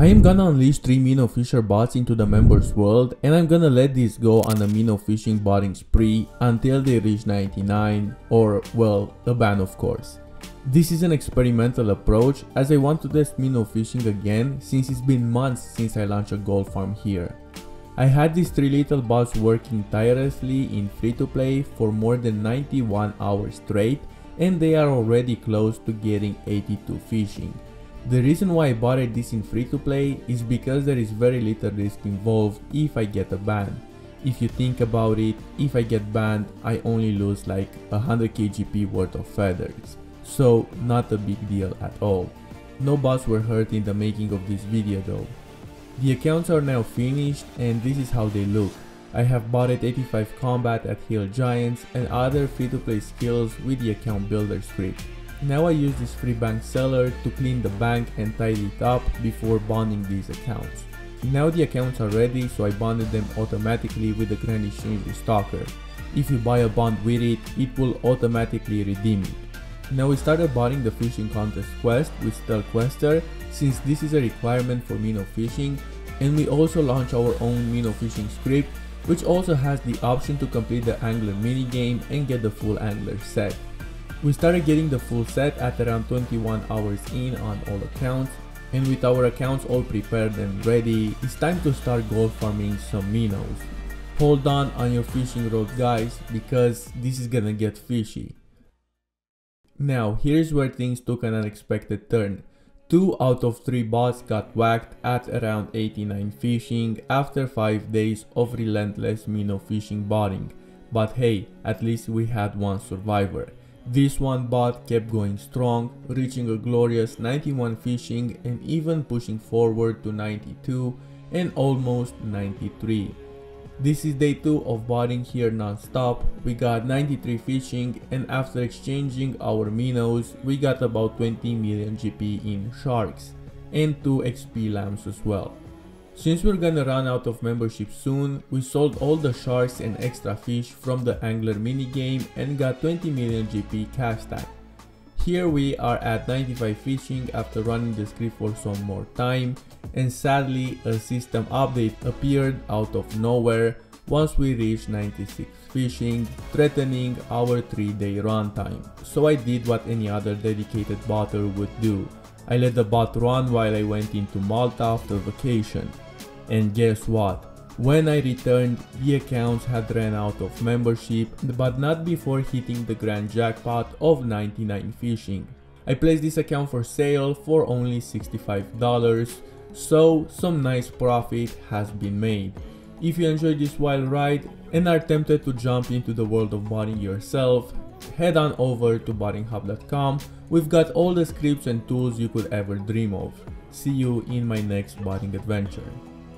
I am gonna unleash 3 minnow fisher bots into the members world and I'm gonna let these go on a minnow fishing botting spree until they reach 99 or well a ban of course. This is an experimental approach as I want to test minnow fishing again since it's been months since I launched a gold farm here. I had these 3 little bots working tirelessly in free to play for more than 91 hours straight and they are already close to getting 82 fishing. The reason why I bought it this in free to play is because there is very little risk involved if I get a ban. If you think about it, if I get banned, I only lose like 100 kgp worth of feathers. So not a big deal at all. No bots were hurt in the making of this video though. The accounts are now finished and this is how they look. I have bought 85 combat at Hill Giants and other free to play skills with the account builder script. Now I use this free bank seller to clean the bank and tidy it up before bonding these accounts. Now the accounts are ready so I bonded them automatically with the Grand Exchange Stalker. If you buy a bond with it, it will automatically redeem it. Now we started bonding the fishing contest quest with Stealth Quester since this is a requirement for minnow fishing and we also launched our own minnow fishing script which also has the option to complete the angler minigame and get the full angler set. We started getting the full set at around 21 hours in on all accounts and with our accounts all prepared and ready, it's time to start gold farming some minnows. Hold on on your fishing rod guys because this is gonna get fishy. Now here's where things took an unexpected turn. 2 out of 3 bots got whacked at around 89 fishing after 5 days of relentless minnow fishing botting. But hey, at least we had one survivor. This one bot kept going strong, reaching a glorious 91 fishing and even pushing forward to 92 and almost 93. This is day 2 of botting here non-stop, we got 93 fishing and after exchanging our minnows, we got about 20 million GP in sharks and 2 XP lamps as well. Since we're gonna run out of membership soon, we sold all the sharks and extra fish from the angler minigame and got 20 million GP cash stack. Here we are at 95 fishing after running the script for some more time and sadly a system update appeared out of nowhere once we reached 96 fishing, threatening our 3 day runtime. So I did what any other dedicated botter would do. I let the bot run while I went into Malta after vacation. And guess what? When I returned, the accounts had ran out of membership, but not before hitting the grand jackpot of 99 fishing. I placed this account for sale for only $65, so some nice profit has been made. If you enjoyed this wild ride and are tempted to jump into the world of botting yourself, head on over to bottinghub.com. We've got all the scripts and tools you could ever dream of. See you in my next botting adventure.